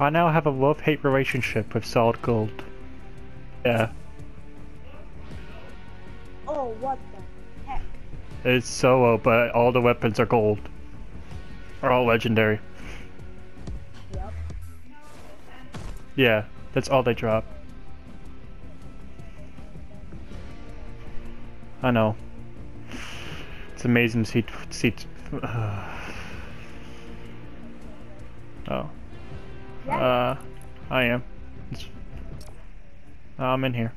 I now have a love-hate relationship with solid gold. Yeah, Oh, what the heck? it's solo, but all the weapons are gold. Are all legendary. Yep. Yeah, that's all they drop. I know. It's amazing to see. see oh. Uh, I am. It's, I'm in here.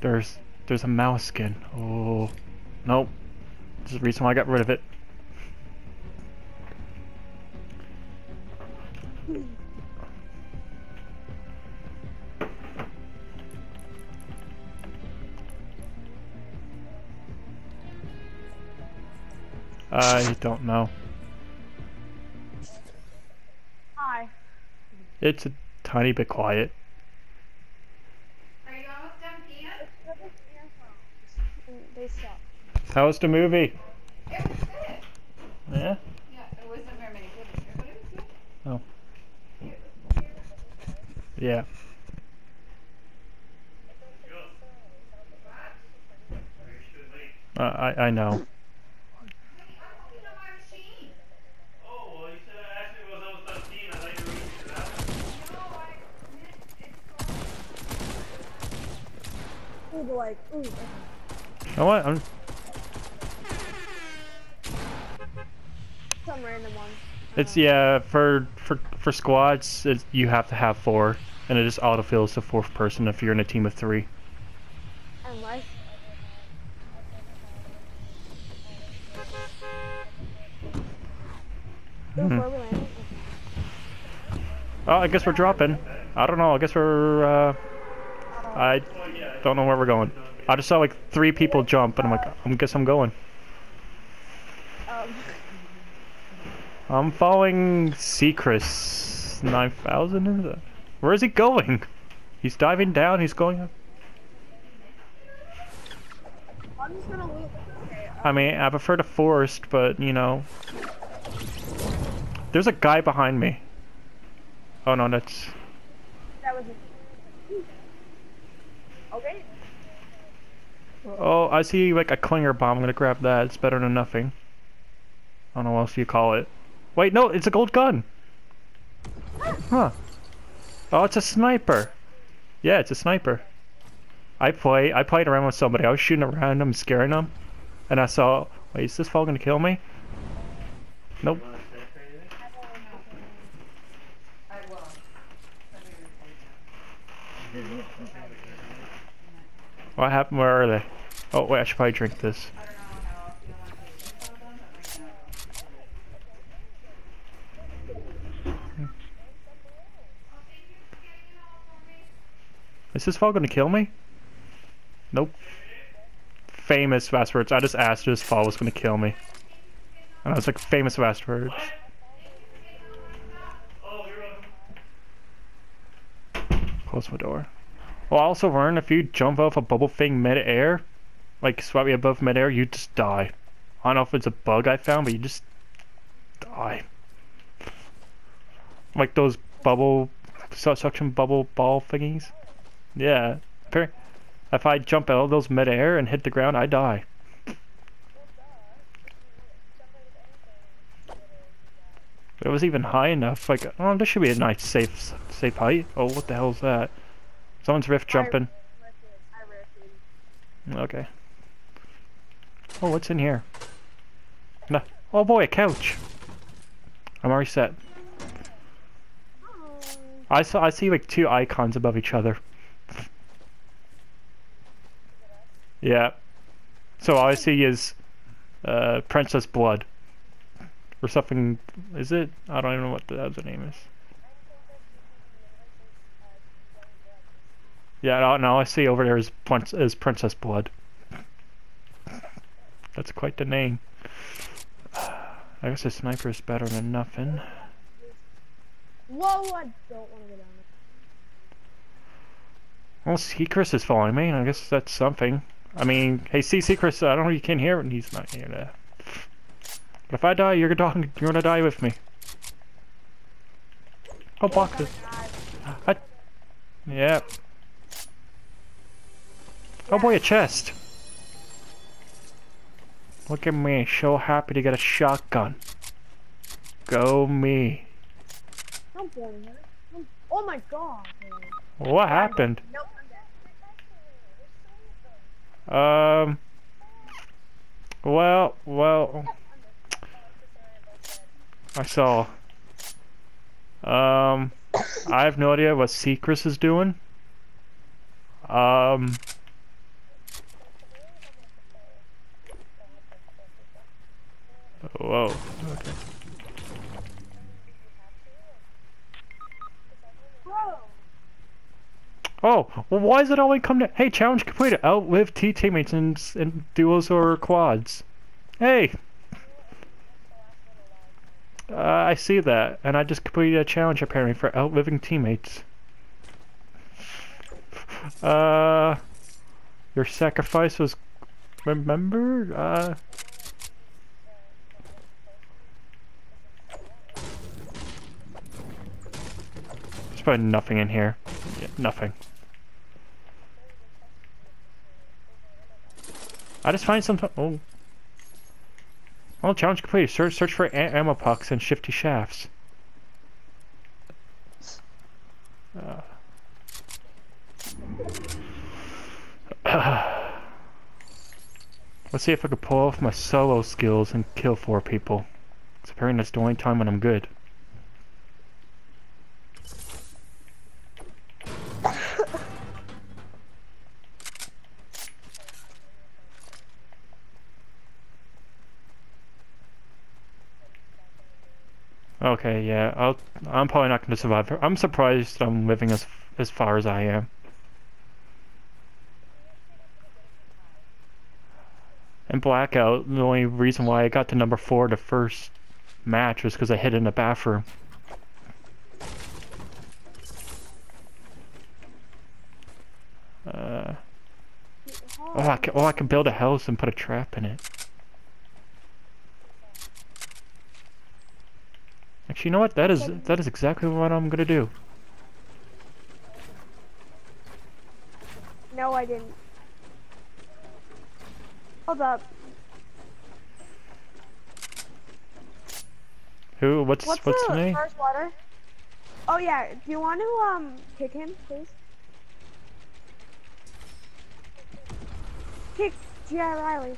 There's there's a mouse skin. Oh, nope. This is the reason why I got rid of it. I don't know. It's a tiny bit quiet. Are you almost done peeing? Look at earphones. They suck. How was the movie? It was good. Yeah. Yeah, it wasn't very many good this year, but it was good. Yeah. Uh, I I know. I'm cleaning up my machine. Oh, well, you said I asked me was almost done peeing. I thought you were reaching for that. No, I it's Ooh, but like, ooh. okay. You know what? I'm Some random one. It's yeah for for for squads. It's, you have to have four, and it just autofills the fourth person if you're in a team of three. Unless. Hmm. Before we land. Oh, I guess we're dropping. I don't know. I guess we're. Uh, I don't know where we're going. I just saw like three people jump, and I'm like, I guess I'm going. Um, I'm following Seacrest 9000. Is it? Where is he going? He's diving down. He's going up. I'm just gonna leave. Okay. Uh, I mean, I prefer the forest, but you know. There's a guy behind me. Oh no, that's. that was. Okay. Oh, I see like a clinger bomb. I'm gonna grab that. It's better than nothing. I don't know what else you call it. Wait, no, it's a gold gun. Huh. Oh, it's a sniper. Yeah, it's a sniper. I play. I played around with somebody. I was shooting around them, scaring them, and I saw. Wait, is this fall gonna kill me? Nope. You want to stay crazy? I will. Let me record that. What happened? Where are they? Oh wait, I should probably drink this. Is this fall gonna kill me? Nope. Famous fast words. I just asked if this fall was gonna kill me. And I was like, famous fast words. Close my door. Well, I also learned if you jump off a bubble thing mid-air, like slightly above mid-air, you just die. I don't know if it's a bug I found, but you just die. Like those bubble, suction bubble ball thingies. Yeah. If I jump out of those mid-air and hit the ground, I die. It was even high enough. Like, oh, this should be a nice, safe, safe height. Oh, what the hell is that? Someone's rift jumping. Okay. Oh, what's in here? No. Oh boy, a couch. I'm already set. I saw. I see like two icons above each other. Yeah. So all I see is uh, Princess Blood or something. Is it? I don't even know what the other name is. Yeah, no, no, I see over there is, Prince, is Princess Blood. That's quite the name. I guess a sniper is better than nothing. Whoa, I don't want to go down there. Well, Seacrest is following me, I guess that's something. I mean, hey, see, Seacrest, I don't know if you can hear it, and he's not here to. But if I die, you're gonna, you're gonna die with me. Oh, boxes. I, yeah. Oh boy, a chest. Look at me, so happy to get a shotgun. Go me. Blame her. Don't- Oh my god. What happened? Um. Well, well. I saw. Um. I have no idea what Seacrest is doing. Um. Whoa. Okay. Oh, well, why does it always come to? Hey, challenge completed. Outlive T teammates in, in duos or quads. Hey. Uh, I see that, and I just completed a challenge apparently for outliving teammates. Uh, your sacrifice was remembered. Uh. There's probably nothing in here. Yeah, nothing. I just find some. Oh. Oh, challenge completed. Search, search for ammo pucks and Shifty Shafts. Uh. Let's see if I can pull off my solo skills and kill four people. 'Cause apparently that's the only time when I'm good. Okay, yeah, I'll. I'm probably not going to survive. I'm surprised I'm living as as far as I am. And blackout. The only reason why I got to number four the first match was because I hid in the bathroom. Uh, oh, I can, oh, I can build a house and put a trap in it. Actually, you know what? That is that is exactly what I'm gonna do. No, I didn't. Hold up. Who? What's What's, what's, the name? first letter? Oh yeah. Do you want to um kick him, please? Kick G.I. Riley.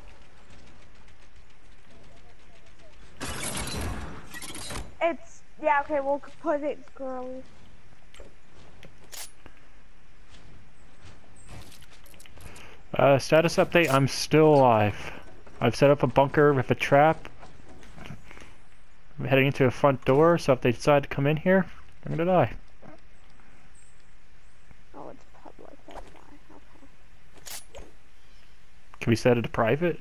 It's yeah. Okay, we'll put it girly. Uh, status update. I'm still alive. I've set up a bunker with a trap. I'm heading into a front door, so if they decide to come in here, I'm gonna die. Oh, it's public. That's why. Okay. Can we set it to private?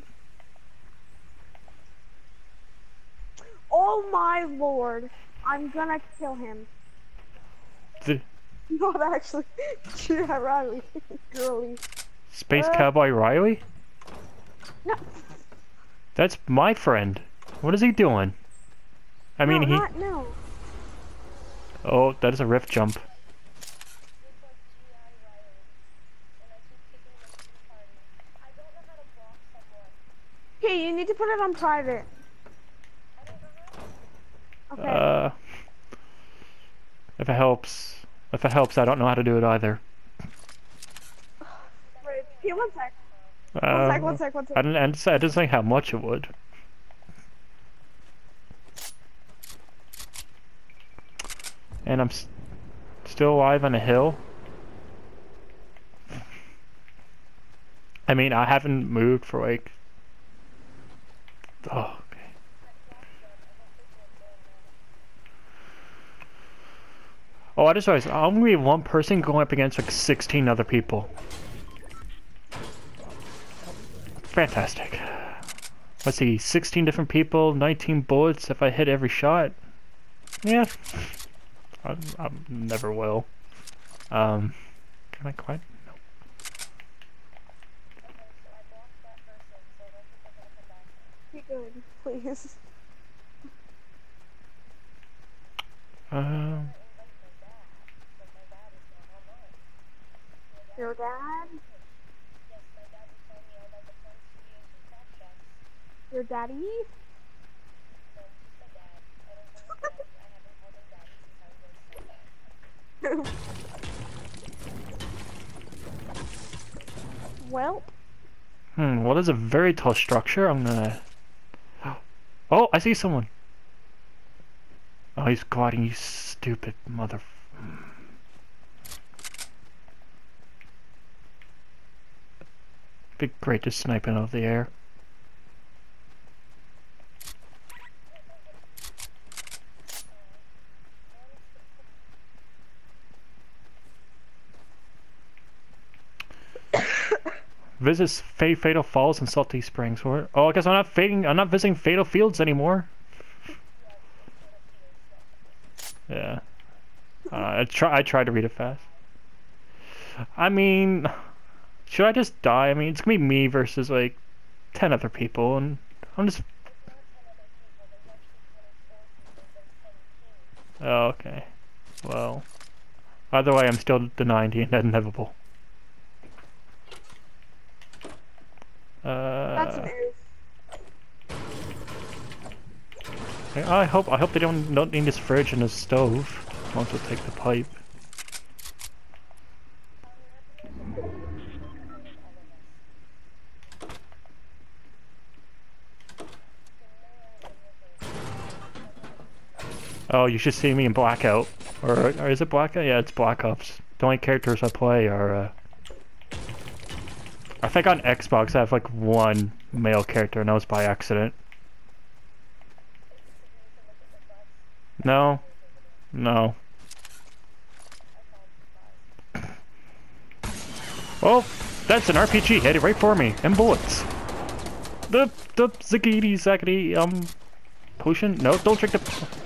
Oh my lord! I'm gonna kill him. Not actually. G.I. Riley. girly. Space Uh. Cowboy Riley? No. That's my friend. What is he doing? I mean, no, he. Not, no. Oh, that is a rift jump. Hey, you need to put it on private. Okay. Uh, if it helps, if it helps, I don't know how to do it either. Wait, here, one sec. One sec, one sec, one sec. I didn't, I didn't say- I didn't say how much it would. And I'm s still alive on a hill. I mean, I haven't moved for like. Oh, Oh, I just realized I'm gonna be one person going up against like 16 other people. Fantastic. Let's see, 16 different people, 19 bullets if I hit every shot. Yeah. I, I never will. Um, can I quit? No. Be good, please. Um, Your dad? Your daddy? well, Hmm, well, there's a very tall structure. I'm gonna. Oh, I see someone. Oh, he's gliding, you stupid mother. Be great to snipe out of the air. Visits Fa- Fatal Falls and Salty Springs. Oh, I guess I'm not fading. I'm not visiting Fatal Fields anymore. Yeah. Uh, I try. I tried to read it fast. I mean, should I just die? I mean, it's gonna be me versus like ten other people, and I'm just. Oh, okay. Well, either way, I'm still denying the inevitable. that's Uh, news. I I hope I hope they don't don't need this fridge and this stove. Might as well take the pipe. Oh, you should see me in Blackout. Or, or is it Blackout? Yeah, it's Black Ops. The only characters I play are, uh... I think on Xbox I have like one male character and that was by accident. No. No. Oh, that's an RPG headed right for me. And bullets. The the ziggity zackety um potion. No, don't drink the.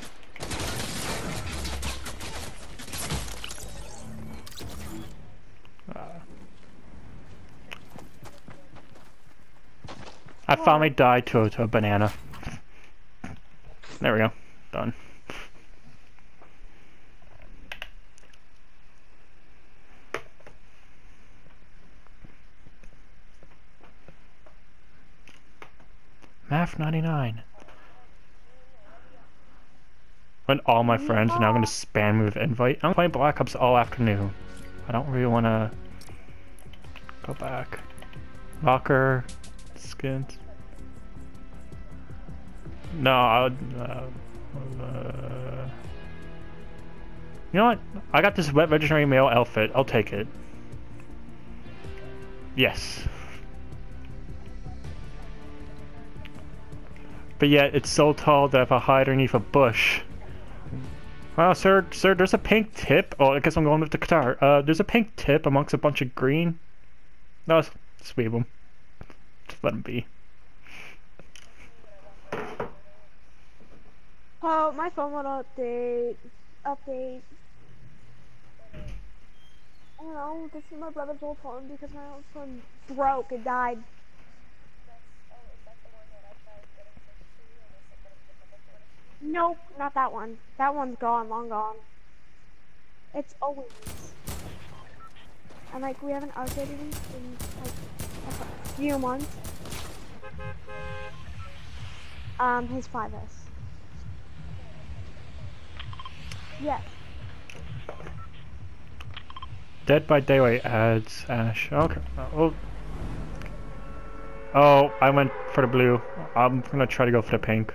Finally died to a, to a banana. There we go. Done. Math 99. When all my friends are now going to spam me with invite. I'm playing Black Ops all afternoon. I don't really want to go back. Locker, skins. No, I would. Uh, uh, you know what? I got this wet veterinary male outfit. I'll take it. Yes. But yet, it's so tall that if I hide underneath a bush. Well, sir, sir, there's a pink tip. Oh, I guess I'm going with the guitar. Uh, there's a pink tip amongst a bunch of green. No, just leave them. Just let them be. Oh, my phone will update. Update. I don't know, this is my brother's old phone because my old phone broke and died. Nope, not that one. That one's gone, long gone. It's always. And like, we haven't updated it in like a few months. Um, his 5S. Yes. Dead by Daylight adds Ash. Okay. Oh. Oh, I went for the blue. I'm gonna try to go for the pink.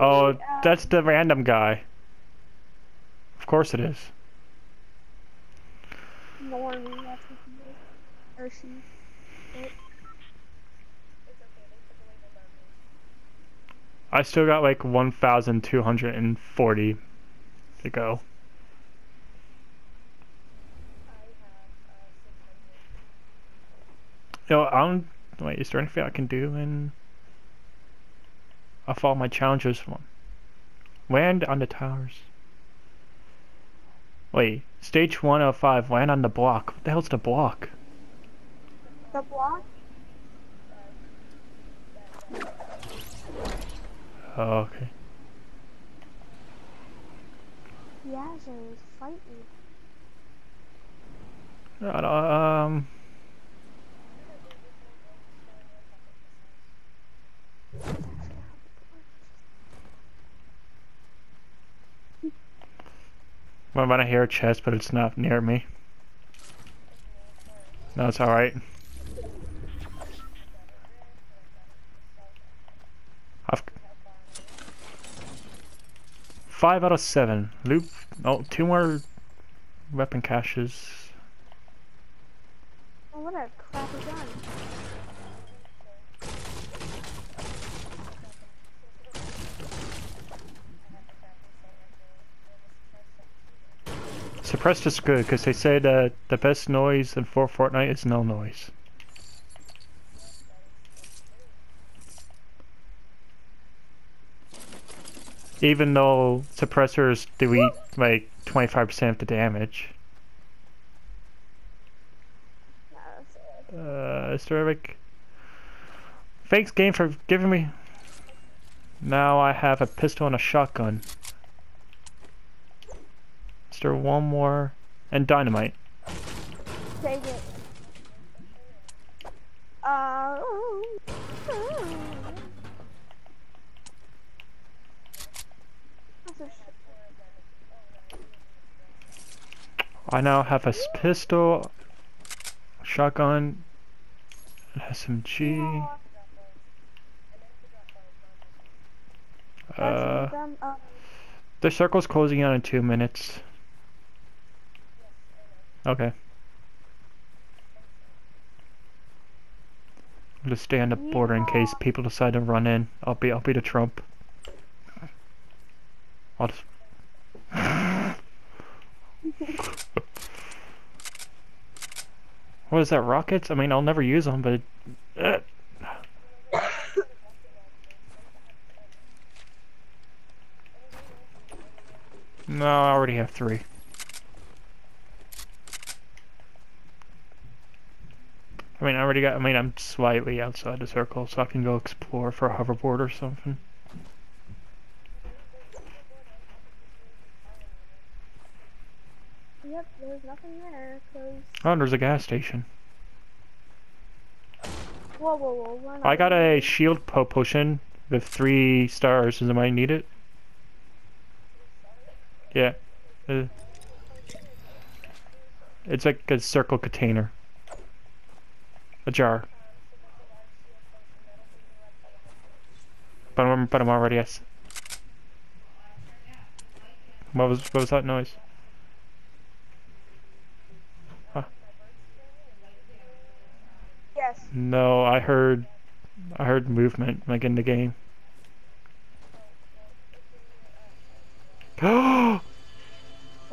Oh, uh, that's the random guy. Of course it is. That's what he is. Or she. I still got like 1,240 to go. Yo, I don't. Wait, is there anything I can do in. I'll follow my challenges one. Land on the towers. Wait, stage 105, land on the block. What the hell's the block? the block? Oh, okay. Yazers, fight me. Uh, um. Well, when I hear a chest, but it's not near me. No, it's alright. I've... Five out of seven. Loop. Oh, two more weapon caches. Oh, what a crappy gun. Suppressed is good because they say that the best noise in for Fortnite is no noise. Even though suppressors delete like 25% of the damage. Uh, is there like... Thanks game for giving me... Now I have a pistol and a shotgun. Is there one more? And dynamite. Take it. Uh, That's a sh- I now have a pistol, shotgun, an SMG. Uh, uh, the circle's closing out in two minutes. Okay. I'll just stay on the border in case people decide to run in. I'll be I'll be the Trump. I'll just What is that, rockets? I mean, I'll never use them, but... Uh. No, I already have three. I mean, I already got, I mean, I'm slightly outside the circle, so I can go explore for a hoverboard or something. yep, there's nothing there, cause... Oh, there's a gas station. Whoa, whoa, whoa, I got a shield po potion with three stars. Does anybody need it? Yeah. Uh, it's like a circle container. A jar. But I'm, but I'm already yes. What was what was that noise? Yes. No, I heard I heard movement like in the game. oh,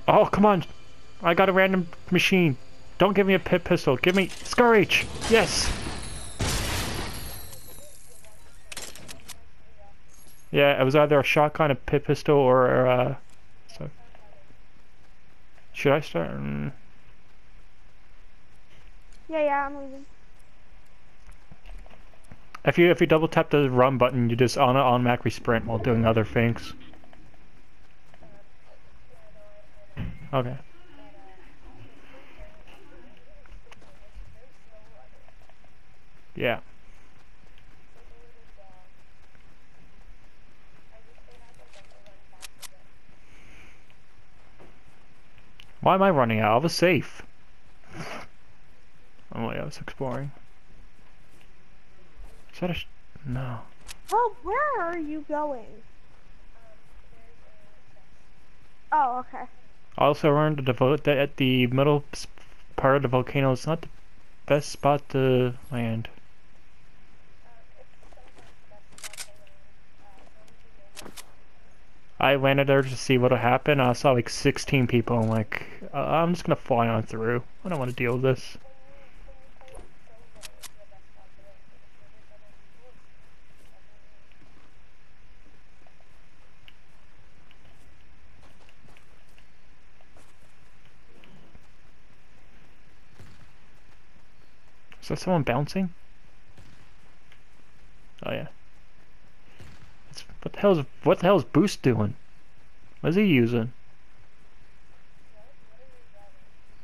come on. I got a random machine. Don't give me a pit pistol. Give me Scourge. Yes. Yeah, it was either a shotgun, a pit pistol, or uh. So. Should I start? Mm. Yeah, yeah, I'm leaving. If you if you double tap the run button, you just on automatically sprint while doing other things. Okay. Yeah. Why am I running out? I was safe. Oh, yeah, I was exploring. That a sh no? Oh, where are you going? Oh, okay. Also learned to devote that at the middle part of the volcano is not the best spot to land. I landed there to see what would happen. I saw like 16 people. I'm like, uh, I'm just gonna fly on through. I don't want to deal with this. Is that someone bouncing? Oh yeah. It's, what the hell's what the hell's Boost doing? What's he using?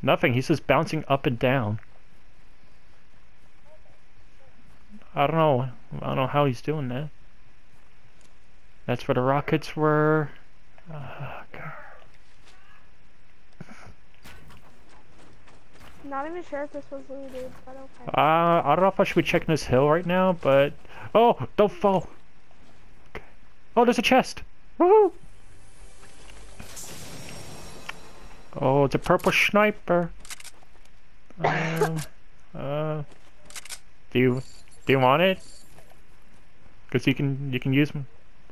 Nothing. He's just bouncing up and down. I don't know. I don't know how he's doing that. That's where the rockets were. Uh, Not even sure if this was looted, but okay. Uh, I don't know if I should be checking this hill right now, but... Oh, don't fall. Okay. Oh, there's a chest. Woohoo! Oh, it's a purple sniper. Um, uh, do you do you want it? Cause you can you can use them.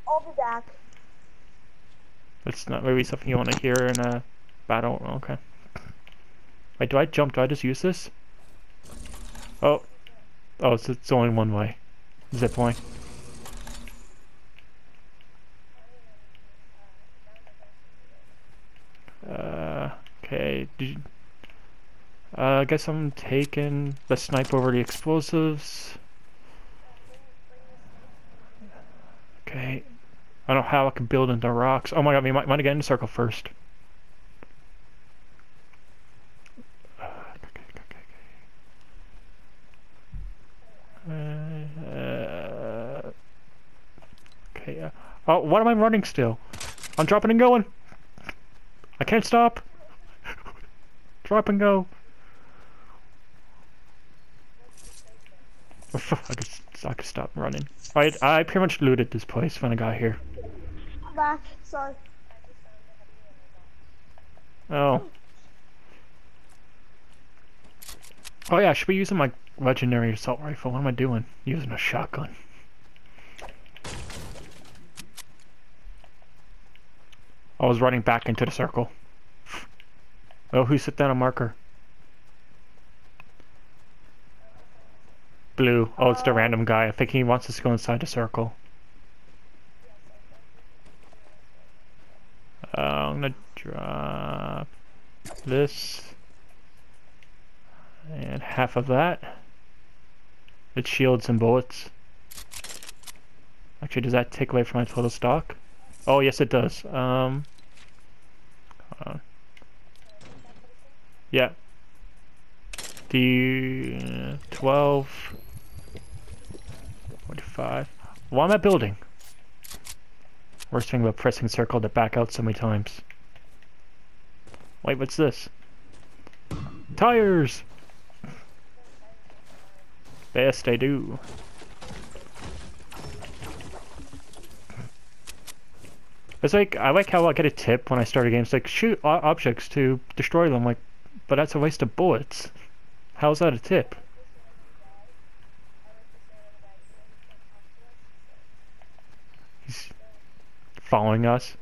I'll be back. That's not maybe something you want to hear in a battle. Okay. Wait, do I jump? Do I just use this? Oh, oh, it's, it's only one way. Zip line. Uh, okay. Uh, I guess I'm taking the snipe over the explosives. Okay. I don't know how I can build into rocks. Oh my god, we might, might get in the circle first. Uh, uh, okay. Uh, oh, what am I running still? I'm dropping and going. I can't stop. Drop and go. I could, I could stop running. I I pretty much looted this place when I got here. Back. Sorry. Oh. Oh yeah, I should be using my legendary assault rifle. What am I doing? Using a shotgun. I was running back into the circle. Oh, who set down a marker? Blue. Oh, it's the random guy. I think he wants us to go inside the circle. Uh, I'm gonna drop this and half of that. It shields and bullets. Actually, does that take away from my total stock? Oh, yes, it does. Um, yeah. The uh, 12, 45. Why am I building? Worst thing about pressing circle to back out so many times. Wait, what's this? Tires! Best I do. It's like, I like how I get a tip when I start a game. It's like, shoot objects to destroy them. Like, but that's a waste of bullets. How's that a tip? He's following us.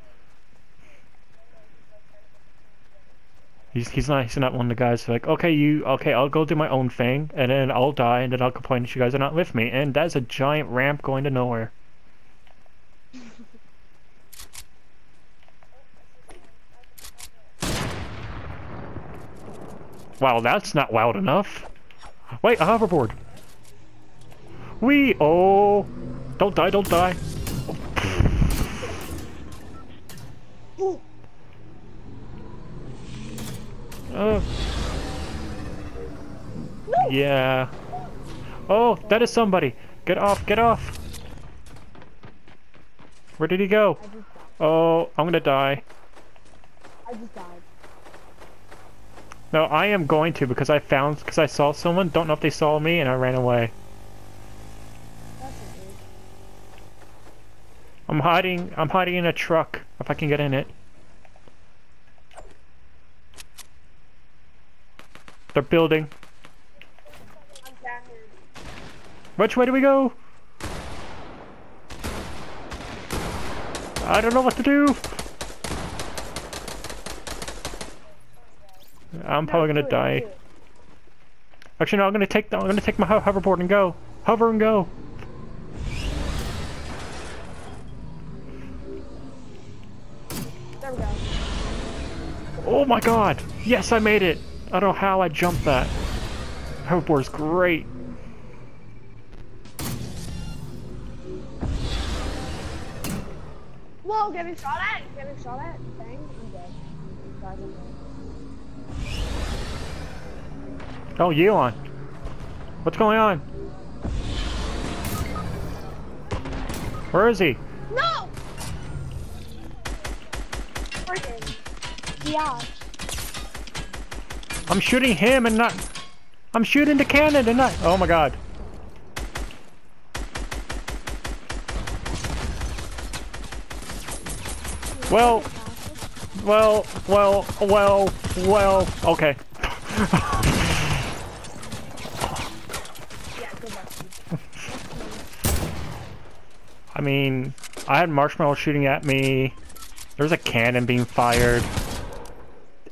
He's he's not he's not one of the guys like okay you okay I'll go do my own thing and then I'll die and then I'll complain that you guys are not with me and that's a giant ramp going to nowhere. Wow, that's not loud enough. Wait, a hoverboard. We oh, don't die, don't die. Oh. Uh. Yeah. Oh, that is somebody. Get off, get off. Where did he go? Oh, I'm gonna die. I just died. No, I am going to because I found, because I saw someone, don't know if they saw me, and I ran away. I'm hiding, I'm hiding in a truck, if I can get in it. They're building. Which way do we go? I don't know what to do. I'm probably gonna die. Actually, no. I'm gonna take. The, I'm gonna take my hoverboard and go. Hover and go. There we go. Oh my god! Yes, I made it. I don't know how I jumped that. Hoverboard's great. Whoa! Getting shot at. Getting shot at. Dang, I'm dead. Guys, I'm dead. Oh, Yeon. What's going on? Where is he? No! Yeah. I'm shooting him and not... I'm shooting the cannon and not... Oh my god. Well, well, well, well, well, okay. I mean, I had marshmallow shooting at me. There's a cannon being fired.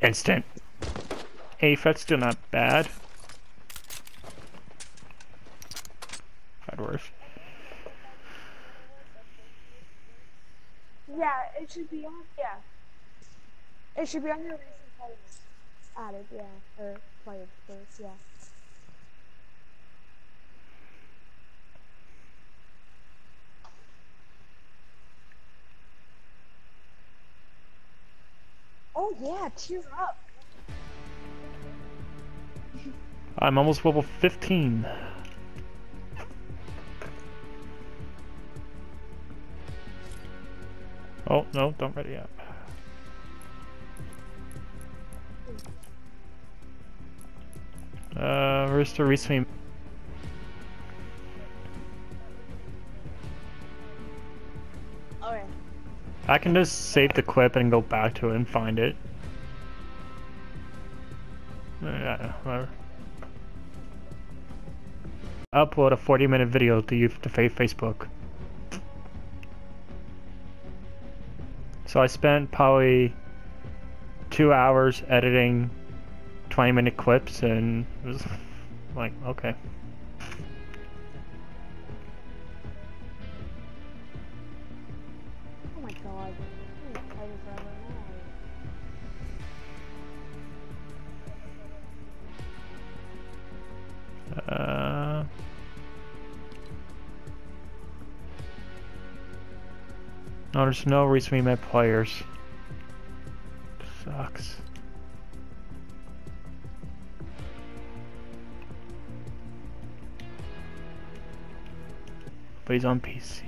Instant. AFET's still not bad. Had worse. Yeah, it should be on. Yeah. It should be on your recent players added. Yeah, or players. Yeah. Oh yeah, cheer up. I'm almost level 15. Oh, no, don't ready yet. Uh, the recently... I can just save the clip and go back to it and find it. Uh. Upload a 40 minute video to you to Facebook. So I spent probably two hours editing 20 minute clips and it was like, okay. Uh, no, there's no recently met players. Sucks. But he's on PC.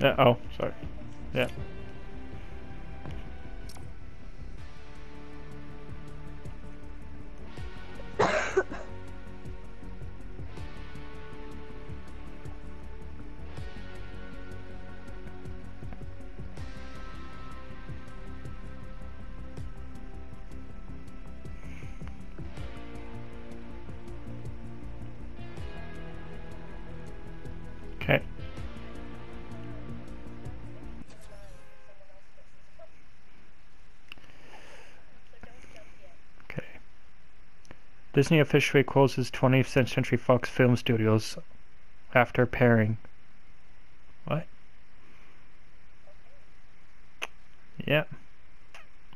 Yeah, oh, sorry. Yeah. Disney officially closes 20th Century Fox Film Studios after pairing. What? Yep.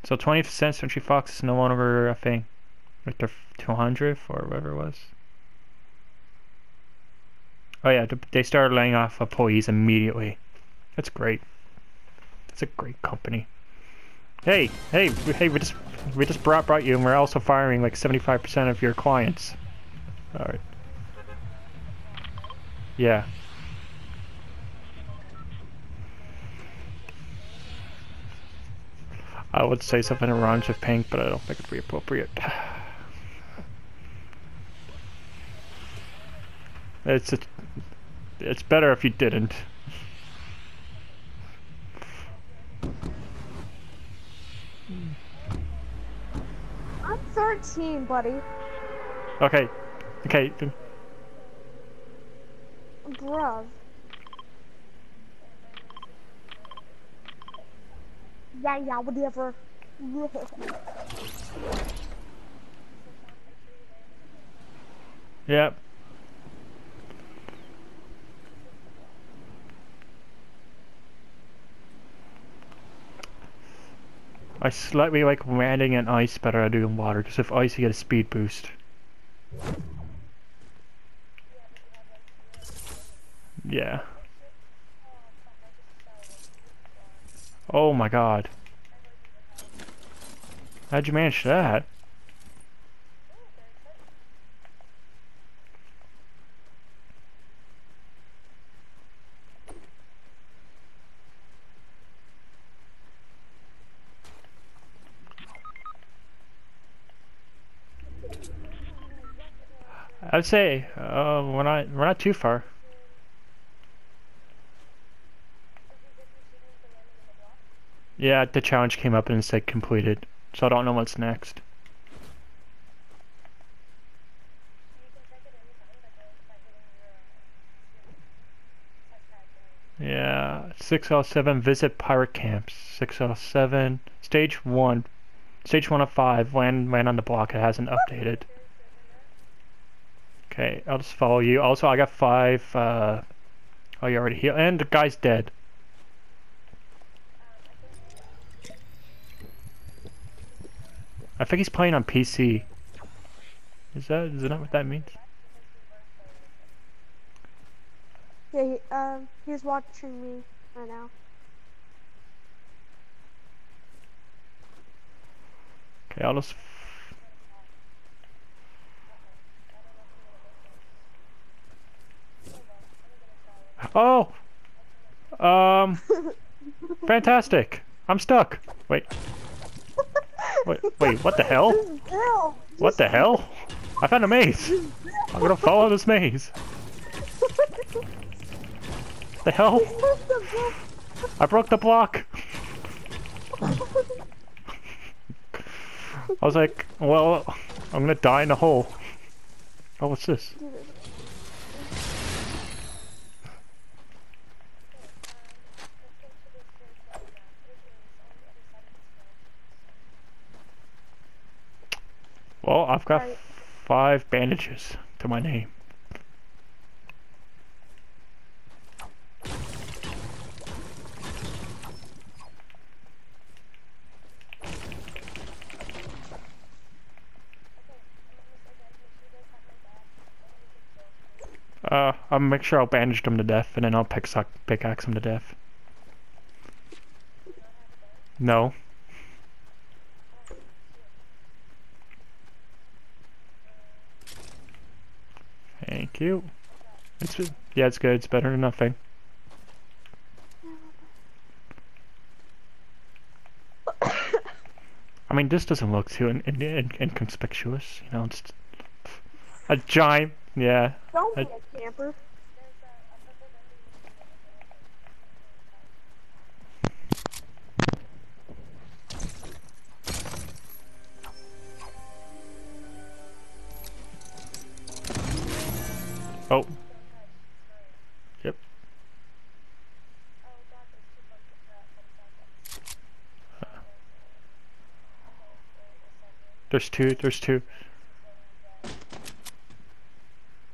So 20th Century Fox is no longer a thing. With their 200th or whatever it was. Oh yeah, they started laying off employees immediately. That's great. That's a great company. Hey, hey, hey! We just we just brought brought you, and we're also firing like seventy five percent of your clients. All right. Yeah. I would say something orange of pink, but I don't think it'd be appropriate. It's a, it's better if you didn't. I'm 13, buddy. Okay, okay. Bruv. Yeah, yeah, whatever. Yep. I slightly like landing in ice better than doing water, because if ice you get a speed boost. Yeah. Oh my god. How'd you manage that? I'd say uh, we're not we're not too far. Yeah, the challenge came up and said completed, so I don't know what's next. Yeah, 607 visit pirate camps. 607 stage 1. Stage 1 of 5 land land on the block it hasn't updated. Okay, I'll just follow you. Also, I got 5 uh Oh, you already healed and the guy's dead. I think he's playing on PC. Is that is that what that means? Yeah, he, um, he's watching me right now. Okay, I'll just. Oh! Um. fantastic! I'm stuck! Wait. Wait, wait, what the hell? What the hell? I found a maze! I'm gonna follow this maze. The hell? I broke the block! I was like, well, I'm gonna die in a hole. Oh, what's this? Well, I've got Right. five bandages to my name. Uh, I'll make sure I'll bandage them to death, and then I'll pick pickaxe them to death. No. Thank you. It's yeah, it's good. It's better than nothing. I mean, this doesn't look too in, in, in, inconspicuous. You know, it's a giant. Yeah. Don't be I- a camper. There's two. There's two.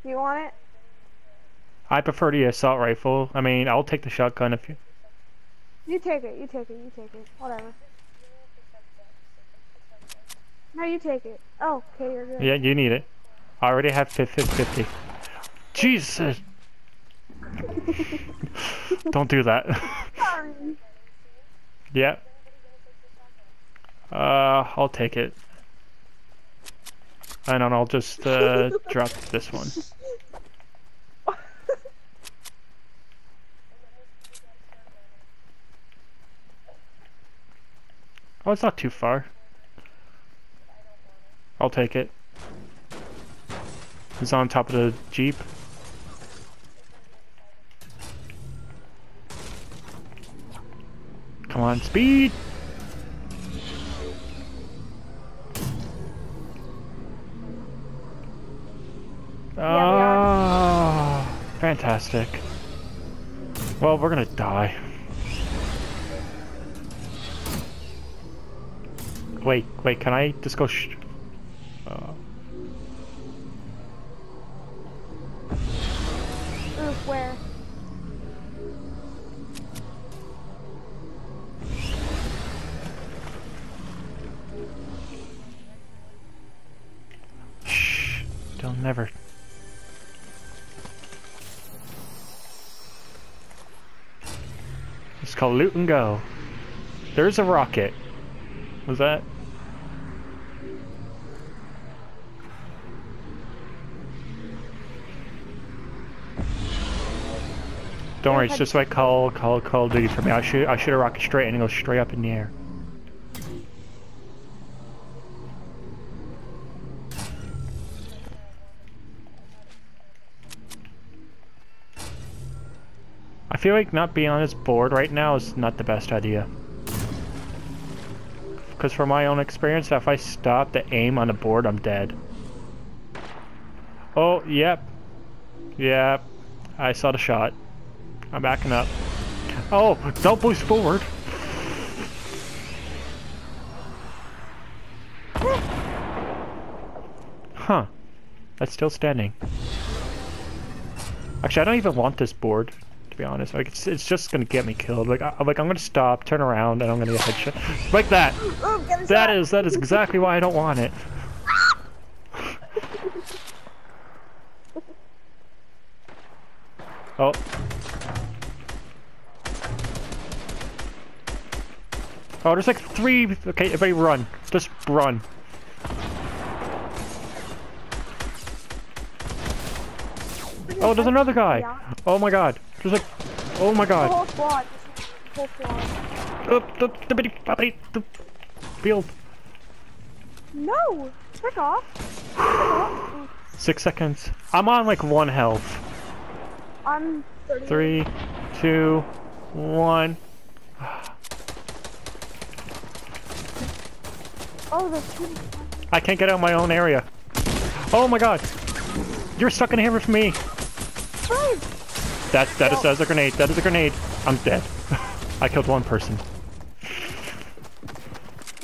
You want it? I prefer the assault rifle. I mean, I'll take the shotgun if you. You take it, you take it, you take it. Whatever. No, you take it. Oh, okay, you're good. Yeah, you need it. I already have 50 50. Jesus! Don't do that. Sorry. yeah. Uh, I'll take it. And then I'll just uh, drop this one. Oh, it's not too far. I'll take it. It's on top of the Jeep. Come on, speed! Ah, fantastic. Well, we're gonna die. Wait, wait, can I just go loot and go. There's a rocket. Was that? Don't worry, it's just like Call Call Call of Duty for me. I shoot I shoot a rocket straight and it goes straight up in the air. Feel like not being on this board right now is not the best idea. Because from my own experience, if I stop the aim on the board, I'm dead. Oh, yep. Yep. I saw the shot. I'm backing up. Oh, don't boost forward. Huh. That's still standing. Actually, I don't even want this board, to be honest. Like, it's, it's just gonna get me killed. Like, I, like I'm gonna stop, turn around, and I'm gonna get headshot. Like that! That is, that is exactly why I don't want it. Oh. Oh, there's like three. Okay, everybody run. Just run. Oh, there's another guy. Oh my god. There's like. Oh my The god. whole squad. The whole squad. The, the, the field. No! Frick off. Off. Six seconds. I'm on like one health. I'm 30. Three, two, one. Oh, two. I can't get out of my own area. Oh my god. You're stuck in here with me. Five! That, that is, that is a grenade. That is a grenade. I'm dead. I killed one person.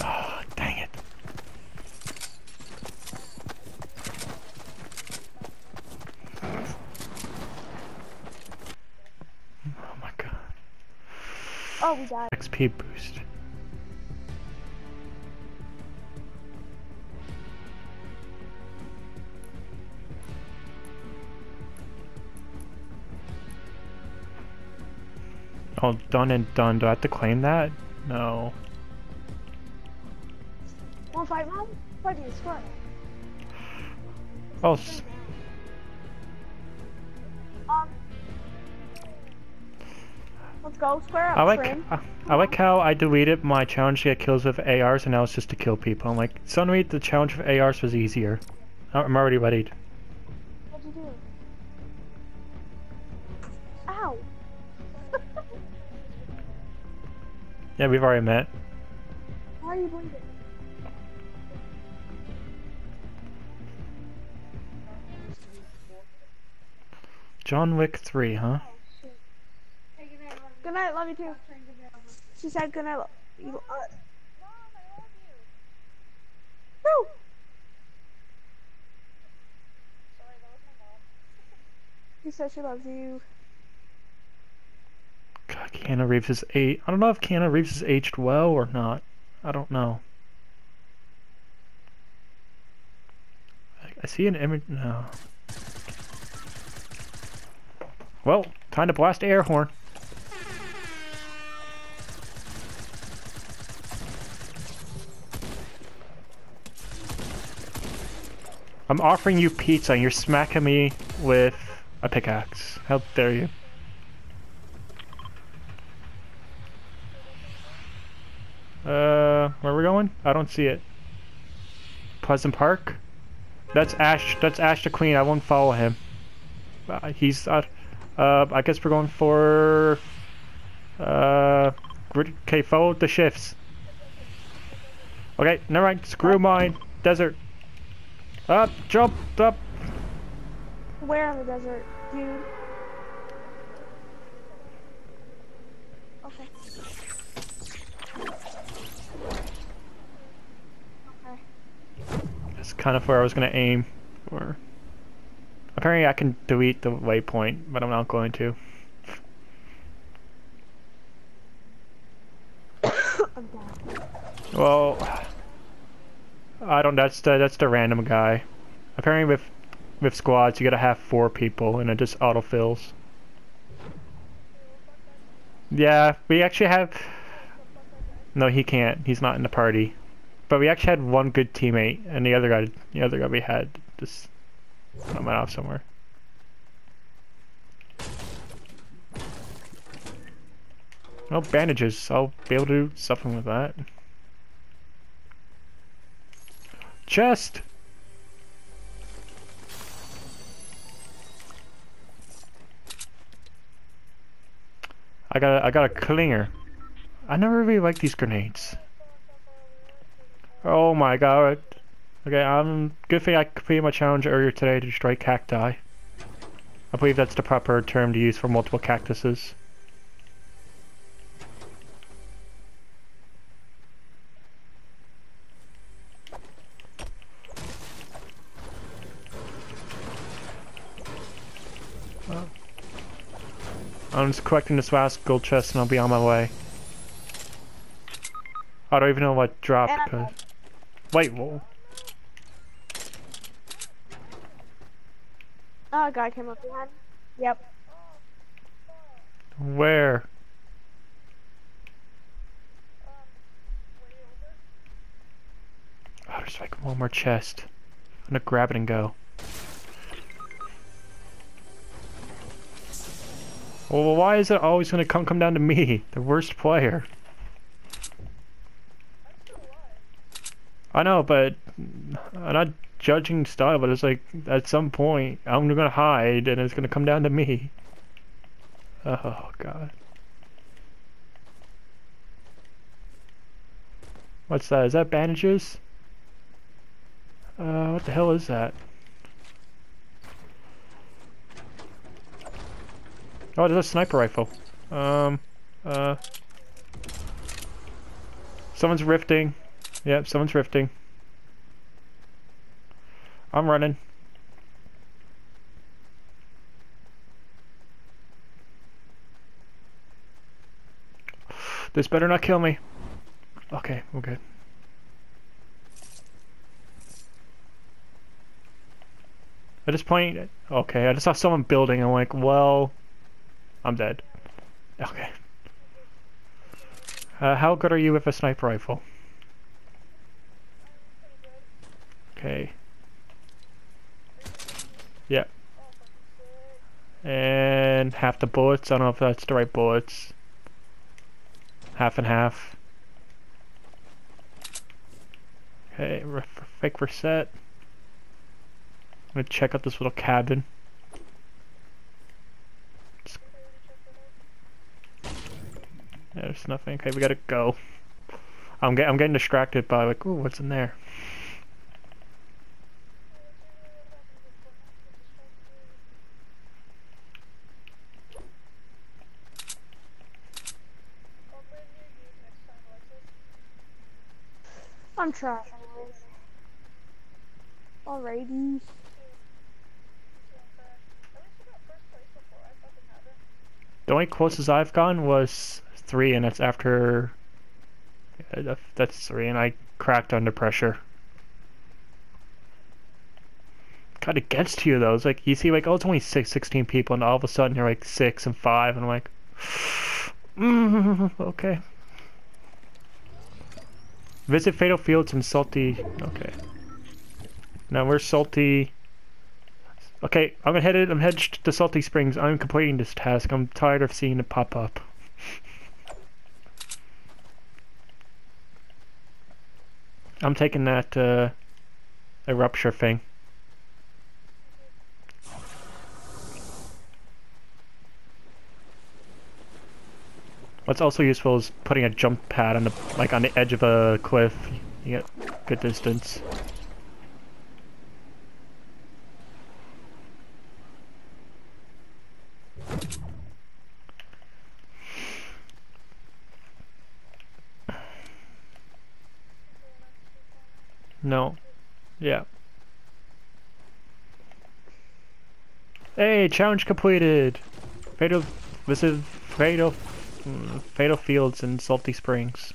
Oh, dang it. Oh my god. Oh, we died. XP boost. Oh, done and done. Do I have to claim that? No. Wanna fight, Mom? Fight me, squad. Oh, Um. Let's go. Square up, I like. I, I like how I deleted my challenge to get kills with ARs and now it's just to kill people. I'm like, suddenly the challenge with ARs was easier. I'm already ready. Yeah, we've already met. Why are you bleeding? John Wick 3, huh? Good night, love you too. She said good night. love You, uh, no! She said she loves you. God, Keanu Reeves is eight. I don't know if Keanu Reeves is aged well or not. I don't know. I, see an image. No. Well, time to blast air horn. I'm offering you pizza and you're smacking me with a pickaxe. How dare you? Uh, where we going? I don't see it. Pleasant Park? That's Ash, that's Ash the Queen, I won't follow him. Uh, he's, uh, uh, I guess we're going for, uh, grid- okay, follow the shifts. Okay, never mind, screw mine, desert. Up, jump, up. Where in the desert, dude? Okay. Okay. That's kind of where I was gonna aim Or Apparently I can delete the waypoint, but I'm not going to. Well, I don't. That's the that's the random guy. Apparently, with with squads, you gotta have four people, and it just autofills. Yeah, we actually have. No, he can't. He's not in the party. But we actually had one good teammate, and the other guy, the other guy we had, just went off somewhere. No bandages. I'll be able to do something with that. Chest! I got a, I got a clinger. I never really liked these grenades. Oh my god. Okay, um, good thing I completed my challenge earlier today to destroy cacti. I believe that's the proper term to use for multiple cactuses. I'm just collecting this last gold chest and I'll be on my way. I don't even know what dropped. Wait, whoa. Oh, ah, a guy came up behind. Yep. Where? Oh, there's like one more chest. I'm gonna grab it and go. Well, why is it always gonna come come down to me, the worst player? I know, but I'm not judging style, but it's like at some point I'm gonna hide and it's gonna come down to me. Oh god. What's that? Is that bandages? Uh, what the hell is that? Oh, there's a sniper rifle. Um, uh... Someone's rifting. Yep, someone's rifting. I'm running. This better not kill me. Okay, we're good. At this point, okay, I just saw someone building. I'm like, well, I'm dead. Okay. Uh, how good are you with a sniper rifle? Okay. Yeah. And half the bullets. I don't know if that's the right bullets. Half and half. Okay, fake reset. I'm gonna check out this little cabin. There's nothing. Okay, we gotta go. I'm get I'm getting distracted by like, ooh, what's in there? Trash Alrighty. The only closest I've gone was three, and that's after. That's three, and I cracked under pressure. Kind of gets to you though. It's like you see, like, oh, it's only six, 16 people, and all of a sudden you're like six and five, and I'm like, mm, okay. Visit Fatal Fields and Salty. Okay. Now we're Salty. Okay, I'm headed. I'm headed to Salty Springs. I'm completing this task. I'm tired of seeing it pop up. I'm taking that uh, a rupture thing. What's also useful is putting a jump pad on the like on the edge of a cliff. You get good distance. No. Yeah. Hey, challenge completed! Fatal, this is Fatal, Fatal Fields and Salty Springs.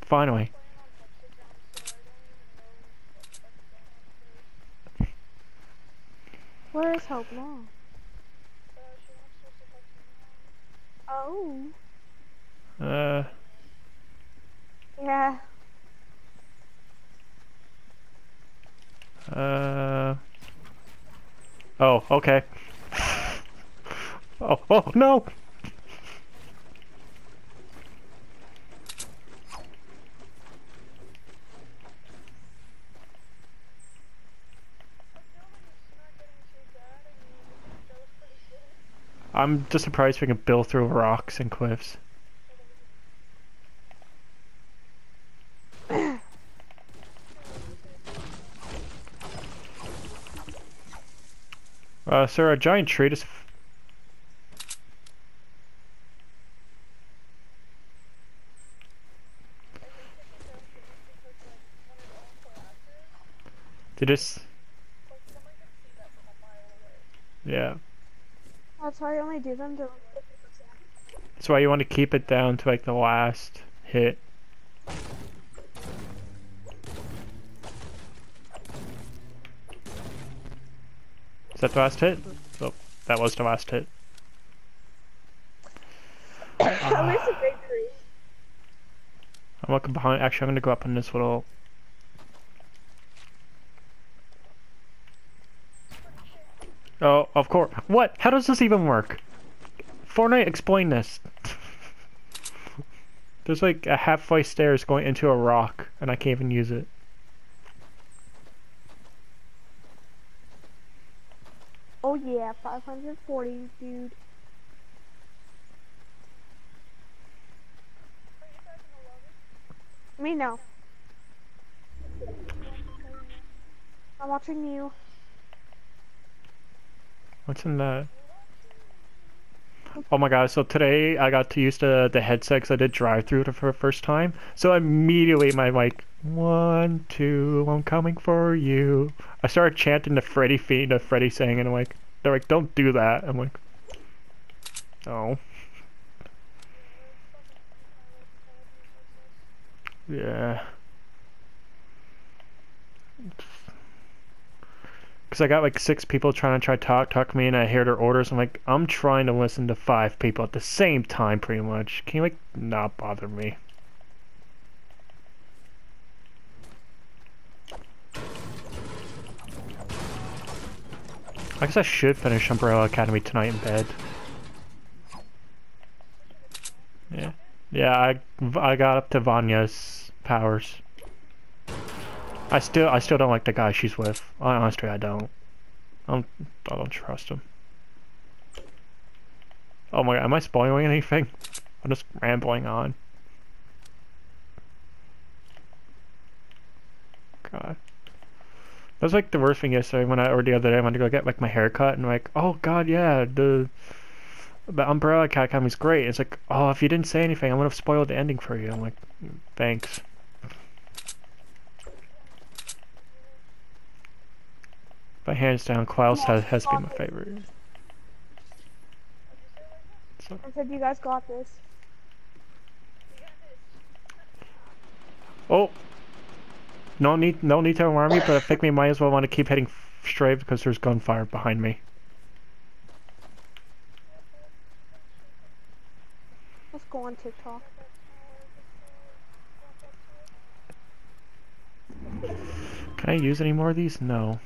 Finally. Where is Hope now? Oh. Uh. Yeah. Uh. Oh, okay. Oh, oh, no! I'm just surprised we can build through rocks and cliffs. uh, sir, a giant tree just... They just... Yeah. That's why I only do them to. That's why you want to keep it down to like the last hit. Is that the last hit? Oh, that was the last hit. At least a big tree. I'm looking behind. Actually, I'm gonna go up on this little. Oh, of course. What? How does this even work? Fortnite, explain this. There's like a halfway stairs going into a rock, and I can't even use it. Oh yeah, 540, dude. Me no. I'm watching you. What's in that? Oh my god, so today I got to use the, the headset because I did drive through for the first time. So immediately my like, one, two, I'm coming for you. I started chanting the Freddy fiend of Freddy saying and I'm like, they're like, don't do that. I'm like, oh. Yeah. Because I got like six people trying to try talk, talk me and I hear their orders. I'm like, I'm trying to listen to five people at the same time pretty much. Can you like not bother me? I guess I should finish Umbrella Academy tonight in bed. Yeah. Yeah, I, I got up to Vanya's powers. I still I still don't like the guy she's with. Honestly, I don't. I don't, I don't trust him. Oh my god, am I spoiling anything? I'm just rambling on. God. That was like the worst thing yesterday when I, or the other day, I went to go get like my hair cut and like, oh god, yeah, the, the Umbrella Academy's great. It's like, oh, if you didn't say anything, I would have spoiled the ending for you. I'm like, thanks. But hands down, Klaus has, has been my favorite. So. I said you guys got this. Oh! No need, no need to alarm me, but I think we might as well want to keep heading straight because there's gunfire behind me. Let's go on TikTok. Can I use any more of these? No.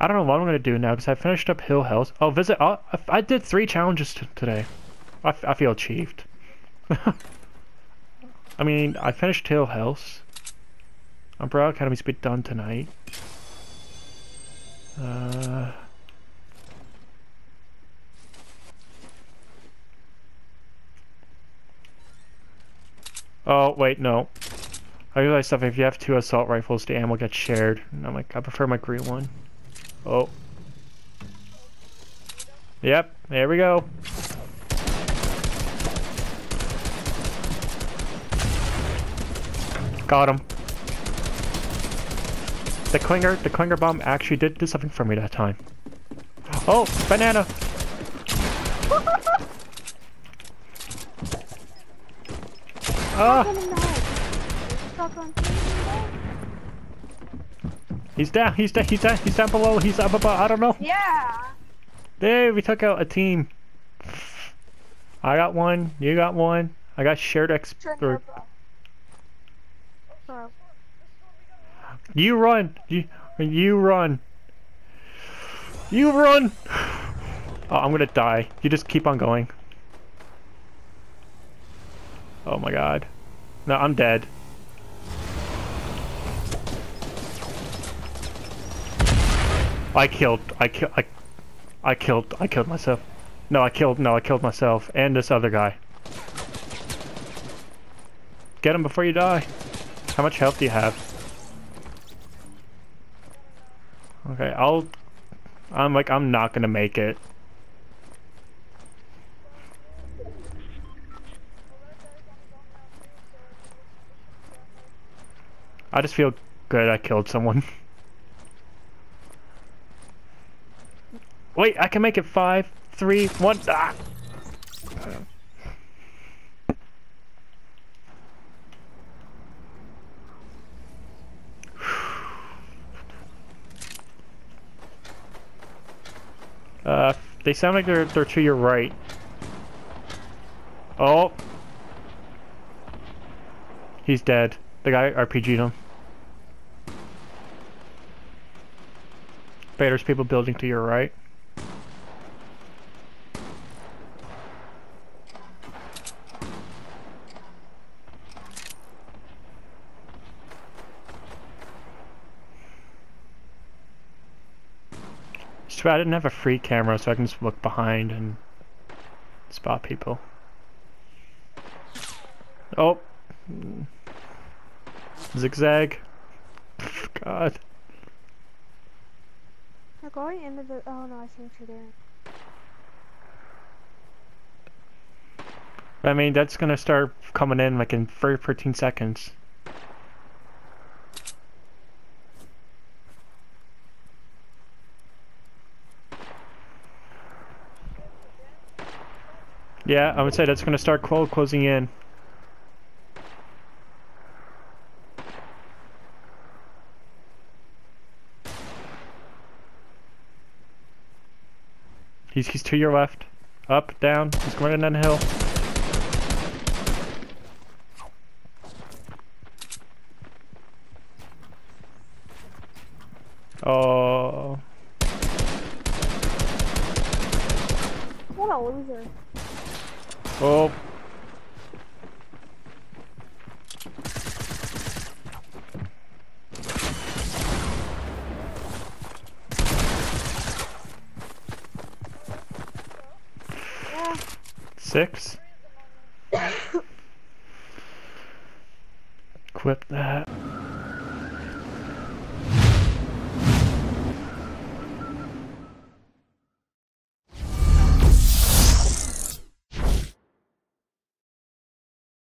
I don't know what I'm going to do now because I finished up Hill House. Oh, visit. Oh, I, did three challenges today. I, I feel achieved. I mean, I finished Hill House. Umbrella Academy's been done tonight. Uh... Oh, wait, no. I realized stuff if you have two assault rifles, the ammo gets shared. And I'm like, I prefer my green one. Oh. Yep, there we go. Got him. The clinger, the clinger bomb actually did do something for me that time. Oh, banana! ah! He's down, he's down, he's down, he's down below, he's up above, I don't know. Yeah. There, we took out a team. I got one, you got one. I got shared expert. You run, you, you run. You run! Oh, I'm gonna die. You just keep on going. Oh my god. No, I'm dead. I killed. I killed. I, I killed. I killed myself. No, I killed. No, I killed myself and this other guy. Get him before you die. How much health do you have? Okay, I'll. I'm like I'm not gonna make it. I just feel good I killed someone. Wait, I can make it five, three, one. Ah! Uh, they sound like they're they're to your right. Oh, he's dead. The guy RPG'd him. There's people building to your right. Too I didn't have a free camera so I can just look behind and spot people. Oh. Zigzag. God. They're going into the. Oh no, I see what you're doing. I mean, that's gonna start coming in like in 13 seconds. Yeah, I would say that's gonna start clo closing in. He's he's to your left. Up, down. He's going down the hill. Oh. What a loser. Oh.